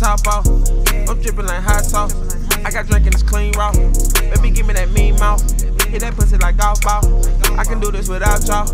top off. I'm dripping like hot sauce. I got drinking this clean raw. Baby, give me that mean mouth. Hit that pussy like golf ball. I can do this without y'all.